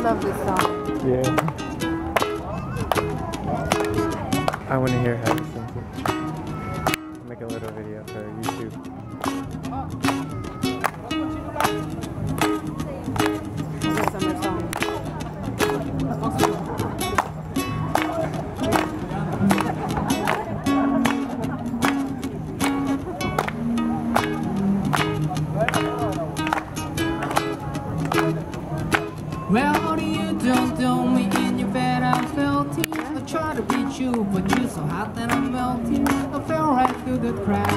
love this song. Yeah. I want to hear how he sings it. Make a little video for YouTube. Don't tell me in your bed I'm felting I try to beat you, but you're so hot that I'm melting. I fell right through the cracks.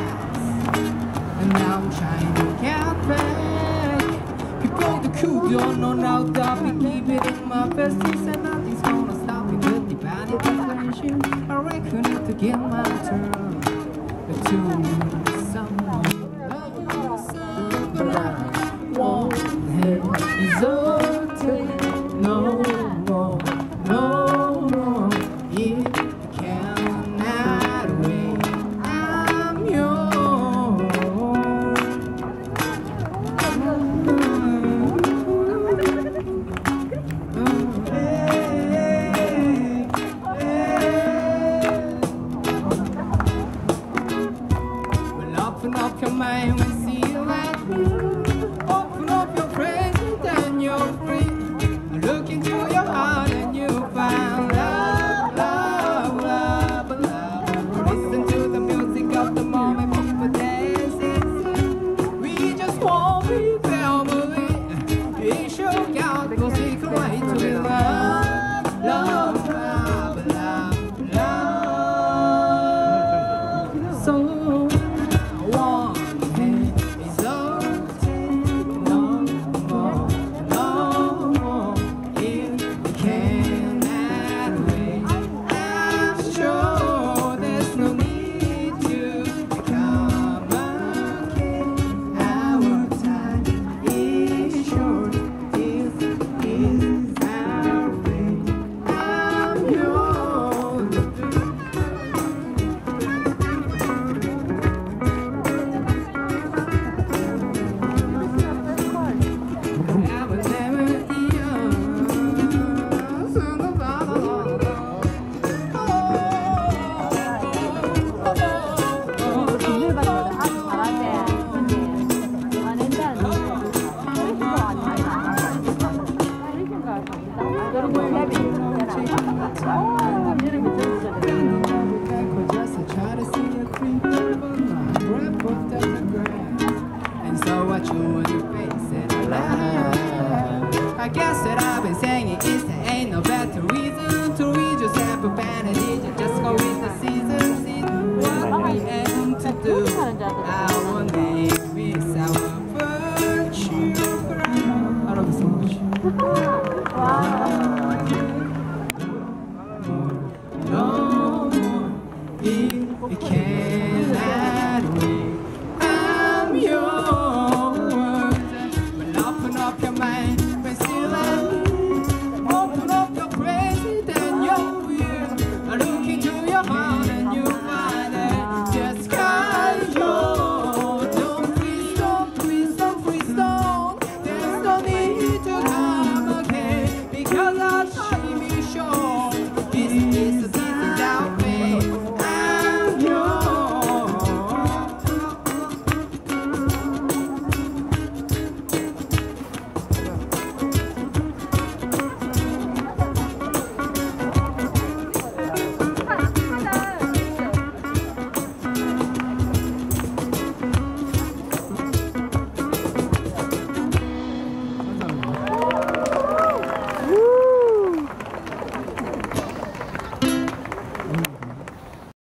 And now I'm trying to get back. People the cool don't know now that we keep it in my best And nothing's gonna stop me. With the bad intention I reckon it to get my turn. To someone open I guess that I've been saying is there ain't no better reason to read yourself a benedict. Just go with the season, what we aim to do.